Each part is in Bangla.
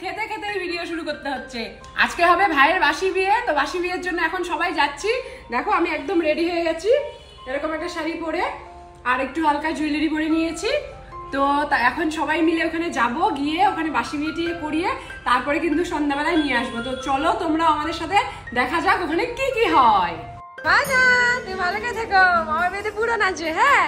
থেকেই ভিডিও শুরু করতে হচ্ছে। আজকে হবে ভাইয়ের বাসি বিয়ে, তো বাসি বিয়ের জন্য এখন সবাই যাচ্ছি। দেখো, আমি একদম রেডি হয়ে গেছি। এরকম একটা শাড়ি পরে, আর একটু হালকা জুয়েলারি পরে নিয়েছি। তো এখন সবাই মিলে ওখানে যাব, গিয়ে ওখানে বাসি বিয়ে টিয়ে করিয়ে তারপরে কিন্তু সন্ধ্যাবেলায় নিয়ে আসব। তো চলো, তোমরা আমাদের সাথে দেখা যাক ওখানে কি কি হয়। তুমি ভালো করে থেকো। আমার বিয়েতে পুরো নাচবে হ্যাঁ?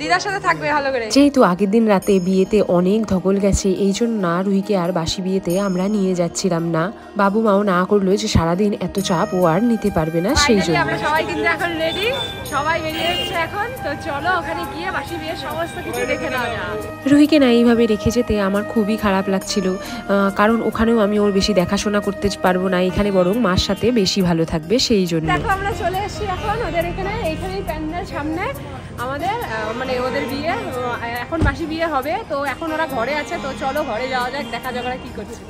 দিদার সাথে থাকবে ভালো করে। যেহেতু আগের দিন রাতে বিয়েতে অনেক ধকল গেছে এই জন্য না রুহিকে আর বাসি বিয়েতে আমরা নিয়ে যাচ্ছিলাম না। বাবু মাও না করল যে সারাদিন এত চাপ ও আর নিতে পারবে না সেই জন্য। আমরা সবাই কিন্তু এখন রেডি সবাই বেরিয়ে যাচ্ছে এখন। তো চলো ওখানে গিয়ে বাসি বিয়ের সমস্ত কিছু দেখে নেওয়া রুহিকে না এইভাবে রেখে যেতে আমার খুবই খারাপ লাগছিল। কারণ ওখানেও আমি ওর বেশি দেখাশোনা করতে পারব না এখানে বরং মার সাথে বেশি ভালো থাকবে সেই জন্য। দেখো আমরা চলে এসেছি এখন ওদের এখানে এইখানেই প্যান্ডেল সামনে। আমাদের মানে ওদের বিয়ে এখন মাসি বিয়ে হবে, তো এখন ওরা ঘরে আছে, তো চলো ঘরে যাওয়া যাক, দেখা যাক ওরা কি করছে।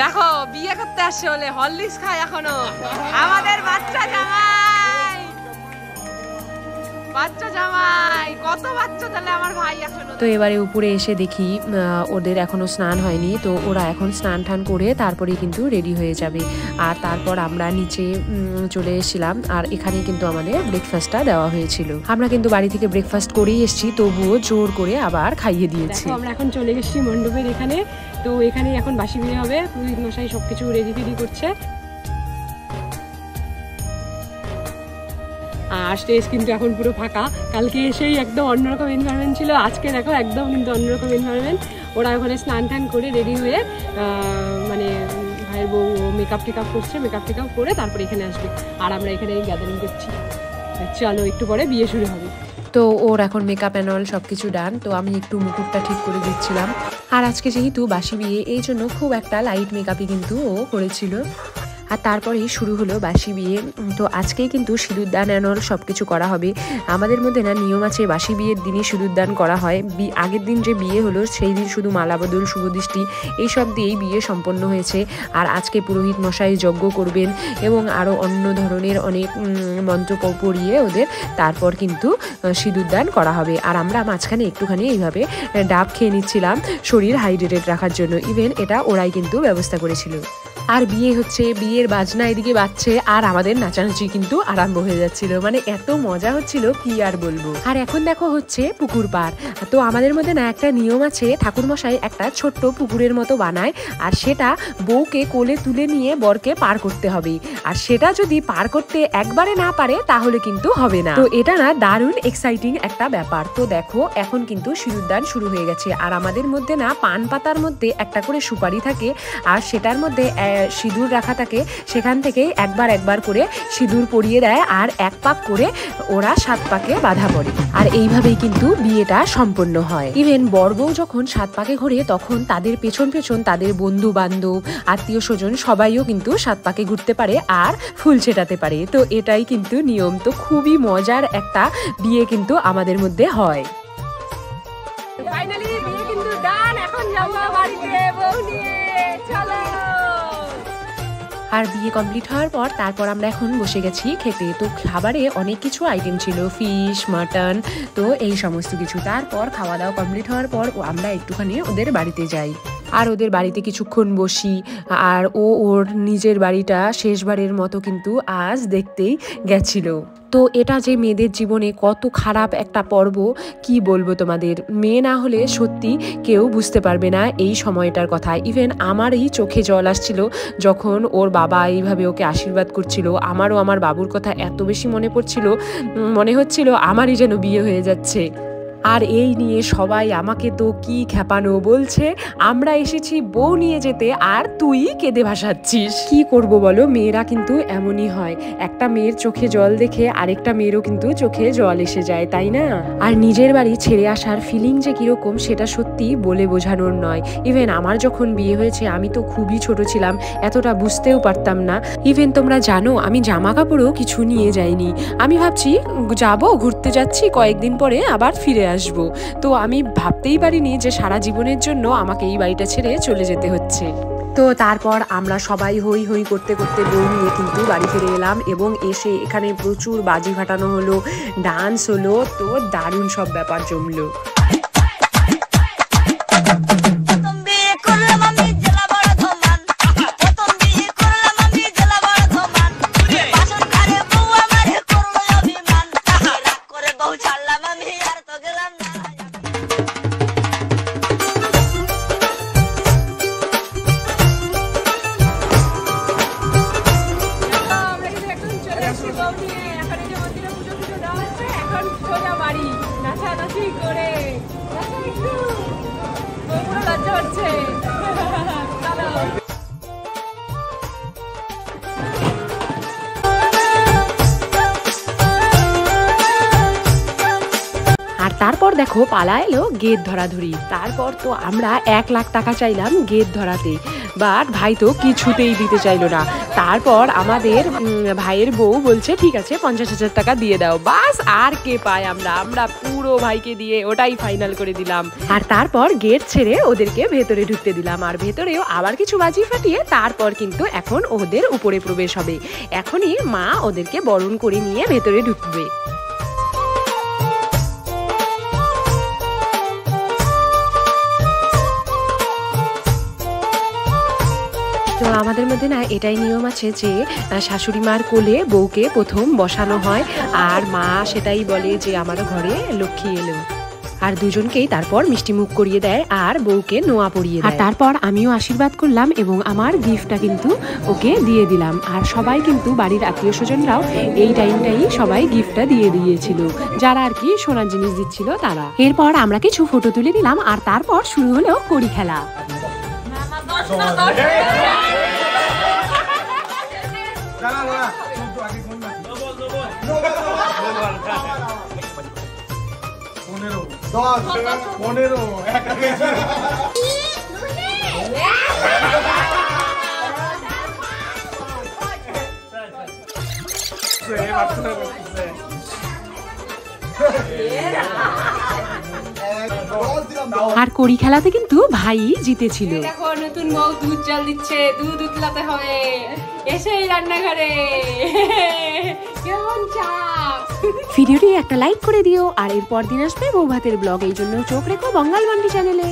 দেখো, বিয়ে করতে আসছে হলে হরলিক্স খায় এখনও। আমাদের বাচ্চা জামাই। বাচ্চা জামাই কত বাচ্চা তাহলে আমার ভাই এখনও? তো এবারে উপরে এসে দেখি ওদের এখনও স্নান হয়নি তো ওরা এখন স্নান টান করে তারপরে কিন্তু রেডি হয়ে যাবে। আর তারপর আমরা নিচে উম, চলে এসেছিলাম আর এখানে কিন্তু আমাদের ব্রেকফাস্টটা দেওয়া হয়েছিল। আমরা কিন্তু বাড়ি থেকে ব্রেকফাস্ট করেই এসেছি তবুও জোর করে আবার খাইয়ে দিয়েছি। আমরা এখন চলে গেছি মণ্ডপের এখানে তো এখানে এখন বাসি বিয়ে হবে পুরোহিত মশাই সবকিছু রেডি ফেডি করছে। আর স্টেজ কিন্তু এখন পুরো ফাঁকা। কালকে এসেই একদম অন্যরকম এনভায়রনমেন্ট ছিল। আজকে দেখো একদম কিন্তু অন্যরকম এনভায়রনমেন্ট ওরা ওখানে স্নান টান করে রেডি হয়ে মানে ভাইয়ের বউ মেকআপ টেকআপ করছে। মেকআপ টেকআপ করে তারপরে এখানে আসবে। আর আমরা এখানে গ্যাদারিং করছি। চলো, একটু পরে বিয়ে শুরু হবে। তো ওর এখন মেকআপ অ্যান্ড অল সব কিছু ডান তো আমি একটু মুকুটটা ঠিক করে দিচ্ছিলাম। আর আজকে যেহেতু বাসি বিয়ে, এই জন্য খুব একটা লাইট মেকআপই কিন্তু ও করেছিল। আর তারপরেই শুরু হলো বাসি বিয়ে। তো আজকেই কিন্তু সিঁদুরদান অ্যান্ড অল সব কিছু করা হবে। আমাদের মধ্যে না নিয়ম আছে বাসি বিয়ের দিনই সিঁদুরদান করা হয়। আগের দিন যে বিয়ে হলো সেই দিন শুধু মালাবদল শুভদৃষ্টি এইসব দিয়েই বিয়ে সম্পন্ন হয়েছে। আর আজকে পুরোহিত মশাই যজ্ঞ করবেন এবং আরও অন্য ধরনের অনেক মন্ত্র পড়িয়ে ওদের তারপর কিন্তু আহ, সিঁদুরদান করা হবে। আর আমরা মাঝখানে একটুখানি এইভাবে ডাব খেয়ে নিচ্ছিলাম শরীর হাইড্রেটেড রাখার জন্য। ইভেন এটা ওরাই কিন্তু ব্যবস্থা করেছিল। আর বিয়ে হচ্ছে, বিয়ের বাজনা এদিকে বাজছে, আর আমাদের নাচানাচি কিন্তু আরম্ভ হয়ে যাচ্ছিল। মানে এত মজা হচ্ছিল, কি আর বলব? আর এখন দেখো হচ্ছে পুকুর পার তো আমাদের মধ্যে না একটা নিয়ম আছে, ঠাকুরমশাই একটা ছোট্ট পুকুরের মতো বানায়, আর সেটা বউকে কোলে তুলে নিয়ে বরকে পার করতে হবে। আর সেটা যদি পার করতে একবারে না পারে, তাহলে কিন্তু হবে না। তো এটা না দারুণ এক্সাইটিং একটা ব্যাপার। তো দেখো, এখন কিন্তু সিঁদুরদান শুরু হয়ে গেছে। আর আমাদের মধ্যে না পান পাতার মধ্যে একটা করে সুপারি থাকে, আর সেটার মধ্যে সিঁদুর রাখা থাকে সেখান থেকে একবার একবার করে সিঁদুর পরিয়ে দেয় আর এক পাক করে ওরা সাত পাকে বাধা পড়ে। আর এইভাবেই কিন্তু বিয়েটা সম্পন্ন হয়। ইভেন বর বউ যখন সাত পাকে ঘোরে, তখন তাদের পেছন পেছন তাদের বন্ধু বান্ধব আত্মীয় স্বজন সবাইও কিন্তু সাত পাকে ঘুরতে পারে আর ফুল ছেটাতে পারে। তো এটাই কিন্তু নিয়ম। তো খুবই মজার একটা বিয়ে কিন্তু আমাদের মধ্যে হয়। ফাইনালি বিয়ে কিন্তু ডান এখন যাব বাড়িতে। আর বিয়ে কমপ্লিট হওয়ার পর তারপর আমরা এখন বসে গেছি খেতে। তো খাবারে অনেক কিছু আইটেম ছিল ফিশ মাটন তো এই সমস্ত কিছু। তারপর খাওয়া দাওয়া কমপ্লিট হওয়ার পর আমরা একটুখানি ওদের বাড়িতে যাই। আর ওদের বাড়িতে কিছুক্ষণ বসি, আর ও ওর নিজের বাড়িটা শেষবারের মতো কিন্তু আজ দেখতেই গেছিল। তো এটা যে মেয়েদের জীবনে কত খারাপ একটা পর্ব, কি বলব তোমাদের? মেয়ে না হলে সত্যি কেউ বুঝতে পারবে না এই সময়টার কথা। ইভেন আমারই চোখে জল আসছিল যখন ওর বাবা এইভাবে ওকে আশীর্বাদ করছিল। আমারও আমার বাবুর কথা এত বেশি মনে পড়ছিল মনে হচ্ছিল আমারই যেন বিয়ে হয়ে যাচ্ছে। আর এই নিয়ে সবাই আমাকে তো কি খেপানো বলছে? আমরা এসেছি বউ নিয়ে যেতে আর তুই কেঁদে ভাসাচ্ছিস। কি করব বলো? মেয়েরা কিন্তু এমনই হয়। একটা মেয়ের চোখে জল দেখে আরেকটা মেয়েরও কিন্তু চোখে জল এসে যায়, তাই না? আর নিজের বাড়ি ছেড়ে আসার ফিলিং যে কীরকম সেটা সত্যি বলে বোঝানোর নয়। ইভেন আমার যখন বিয়ে হয়েছে, আমি তো খুবই ছোট ছিলাম, এতটা বুঝতেও পারতাম না। ইভেন তোমরা জানো, আমি জামা কাপড়ও কিছু নিয়ে যাইনি। আমি ভাবছি যাব, ঘুরতে যাচ্ছি, কয়েকদিন পরে আবার ফিরে আসব। তো আমি ভাবতেই পারিনি যে সারা জীবনের জন্য আমাকে এই বাড়িটা ছেড়ে চলে যেতে হচ্ছে। তো তারপর আমরা সবাই হই হই করতে করতে বউ নিয়ে কিন্তু বাড়ি ফিরে এলাম এবং এসে এখানে প্রচুর বাজি ফাটানো হলো ডান্স হলো, তো দারুণ সব ব্যাপার জমলো। করে লজ্জা হচ্ছে দেখো, পালা এলো গেট ধরাধরি। তারপর তো আমরা এক লাখ টাকা চাইলাম গেট ধরাতে। বাট ভাই তো কিছুতেই দিতে চাইলো না। তারপর আমাদের ভাইয়ের বউ বলছে, ঠিক আছে, পঞ্চাশ হাজার টাকা দিয়ে দাও। বাস, আর কে পায় আমরা? আমরা পুরো ভাইকে দিয়ে ওটাই ফাইনাল করে দিলাম। আর তারপর গেট ছেড়ে ওদেরকে ভেতরে ঢুকতে দিলাম। আর ভেতরেও আবার কিছু বাজি ফাটিয়ে তারপর কিন্তু এখন ওদের উপরে প্রবেশ হবে। এখনই মা ওদেরকে বরণ করে নিয়ে ভেতরে ঢুকবে। তো আমাদের মধ্যে না এটাই নিয়ম আছে যে আহ, শাশুড়ি মার কোলে বউকে প্রথম বসানো হয় আর মা সেটাই বলে যে আমার ঘরে লক্ষ্মী এলো। আর দুজনকেই তারপর মিষ্টি মুখ করিয়ে দেয় আর বউকে নোয়া পরিয়ে দেয়। আর তারপর আমিও আশীর্বাদ করলাম এবং আমার গিফটটা কিন্তু ওকে দিয়ে দিলাম। আর সবাই কিন্তু বাড়ির আত্মীয় স্বজনরাও এই টাইমটাই সবাই গিফটটা দিয়ে দিয়েছিল। যারা আর কি সোনার জিনিস দিচ্ছিল তারা। এরপর আমরা কিছু ফটো তুলে দিলাম আর তারপর শুরু হলো কড়ি খেলা। দাঁড়া দাঁড়া চোদ্দ আগে কোন নাকি পনেরো দশ পনেরো এক আগে দশ দিলাম দশ আর কড়ি খেলাতে কিন্তু ভাই জিতেছিল। দেখো নতুন বউ দুধ জল দিচ্ছে দুধ উতলাতে হবে। এসে রান্নাঘরে। কেমন চাপ? ভিডিওটি একটা লাইক করে দিও আর এরপর দিন আসবে বউ ভাতের ব্লগ এই জন্য চোখ রেখো বঙ্গাল বান্ডি চ্যানেলে।